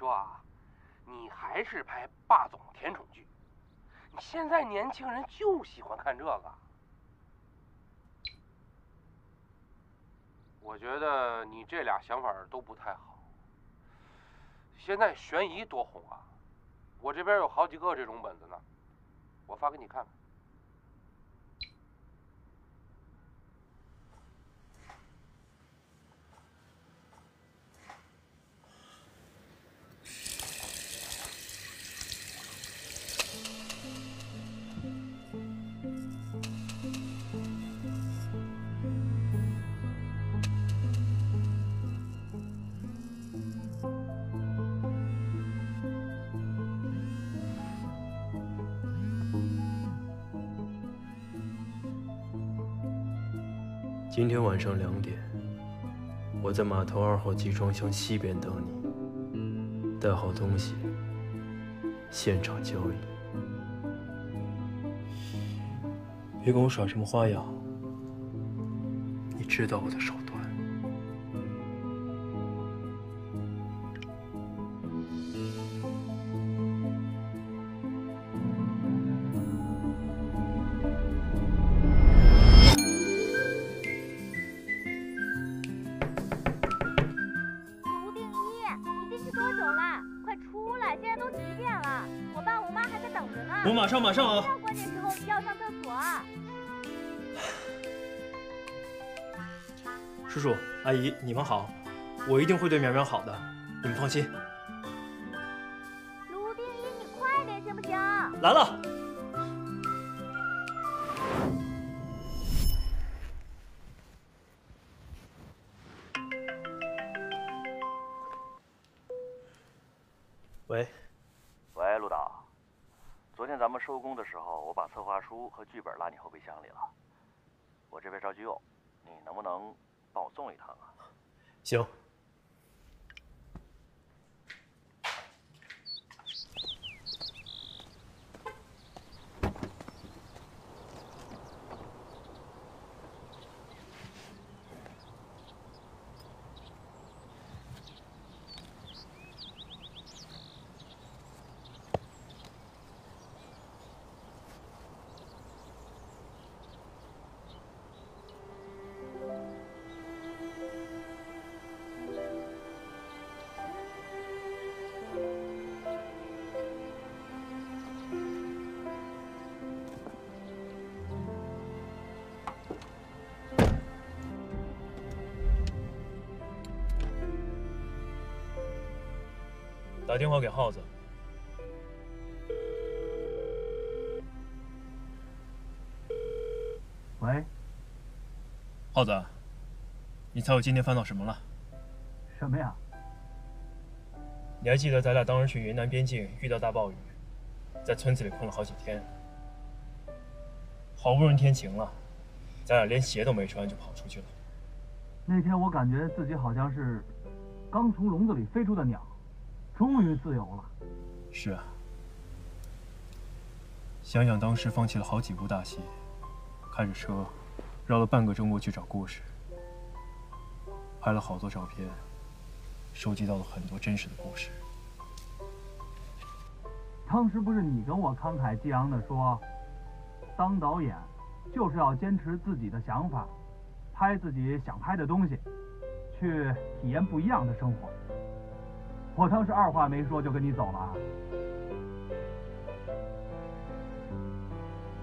说啊，你还是拍霸总甜宠剧。你现在年轻人就喜欢看这个。我觉得你这俩想法都不太好。现在悬疑多红啊，我这边有好几个这种本子呢，我发给你看看。今天晚上两点，我在码头二号集装箱西边等你。带好东西，现场交易。别跟我耍什么花样，你知道我的手我马上马上啊到关键时候要上厕所啊。叔叔阿姨，你们好，我一定会对苗苗好的，你们放心。卢冰一，你快点行不行？来了。昨天咱们收工的时候，我把策划书和剧本拉你后备箱里了。我这边着急用，你能不能帮我送一趟啊？行。打电话给耗子。喂，耗子，你猜我今天翻到什么了？什么呀？你还记得咱俩当时去云南边境遇到大暴雨，在村子里困了好几天，好不容易天晴了，咱俩连鞋都没穿就跑出去了。那天我感觉自己好像是刚从笼子里飞出的鸟，终于自由了。是啊，想想当时放弃了好几部大戏，开着车绕了半个中国去找故事，拍了好多照片，收集到了很多真实的故事。当时不是你跟我慷慨激昂地说，当导演就是要坚持自己的想法，拍自己想拍的东西，去体验不一样的生活。我当时二话没说就跟你走了。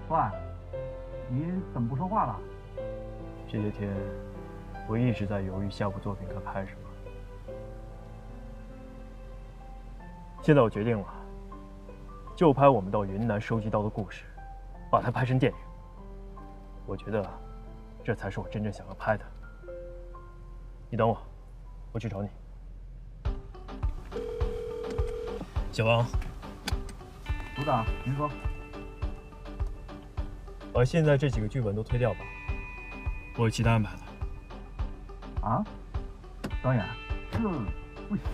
喂，你怎么不说话了？这些天，我一直在犹豫下部作品该拍什么。现在我决定了，就拍我们到云南收集到的故事，把它拍成电影。我觉得，这才是我真正想要拍的。你等我，我去找你。小王，组长，您说。把现在这几个剧本都推掉吧，我有其他安排了。啊，导演，这不行。